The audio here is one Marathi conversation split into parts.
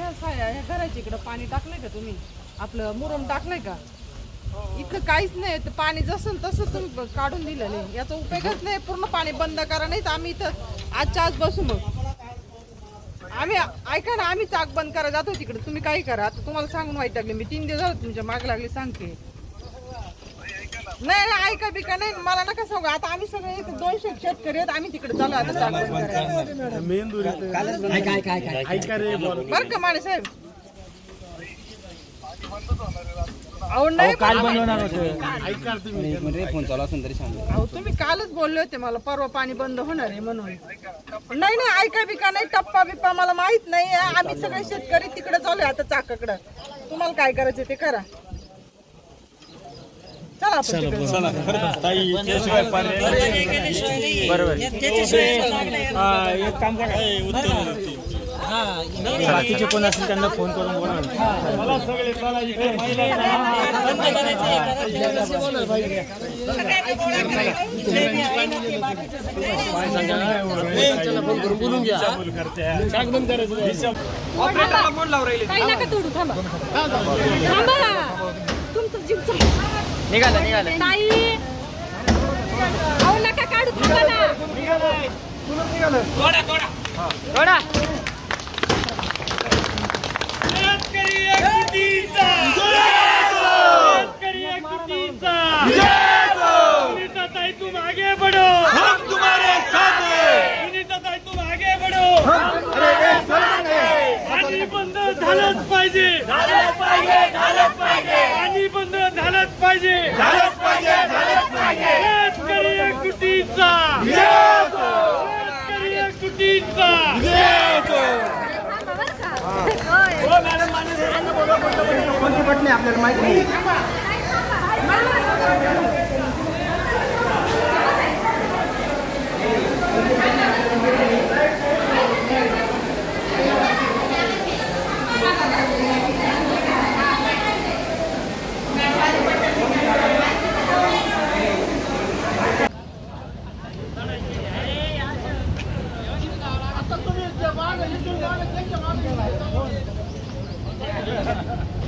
ह्या साया ह्या घराच्या इकडं पाणी टाकलंय का तुम्ही? आपलं मुरम टाकलंय का? इथं काहीच नाही तर पाणी जसं तसं तुम्ही काढून दिलं नाही याचा उपयोगच नाही पूर्ण पाणी बंद करा नाही तर आम्ही इथं आजच्या आज बसू मग. आम्ही ऐका ना आम्ही चाक बंद करा जातो तिकडे. तुम्ही काही करा. तुम्हाला सांगून वाईट लागले. मी तीन दिवस झाले तुमच्या माग लागले सांगते. नाही नाही ऐका बिका नाही मला नका सांगू. आता आम्ही सगळे इथे दोनशे शेतकरी आहेत आम्ही तिकडे चालू आता करायला बरं का माने साहेब? अहो नाही काल पण- बनवणार होतं. फोन चालू असेल तरी सांग. अहो तुम्ही कालच बोलले होते मला परवा पाणी बंद होणार आहे म्हणून. नाही नाही ऐका बिका नाही टप्पा बिप्पा मला माहीत नाही. आम्ही सगळे शेतकरी तिकडे चालू आहे आता चाकाकडं. तुम्हाला काय करायचं ते करा चला आपण तिकडे जाऊ. ताई त्याशिवाय पर्याय बरोबर हा, एक काम करा बाकीचे कोण असतील त्यांना फोन करून बोला मला सगळे चला इथे महिला आहे ना. काही नका तोडू थांबा थांबा तुमचं जीव. निघाला निघाला. ताई. अहो नका काढू थांबा ना. रोडा ताई पट आपल्याला माहिती. नाही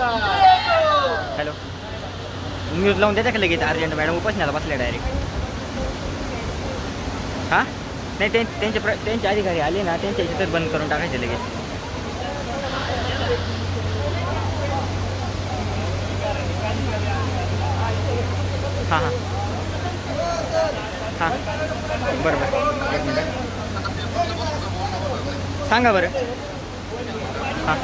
हॅलो. न्यूज लावून देता का लगेच अर्जंट मॅडम उपासण्याला बसल्या डायरेक्ट हां? नाही त्यां- त्यांचे प्र त्यांचे अधिकारी आले ना त्यांच्या इथे बंद करून टाकायचे लगेच. हां हां. हां. बरं बरं सांगा बरं. हां.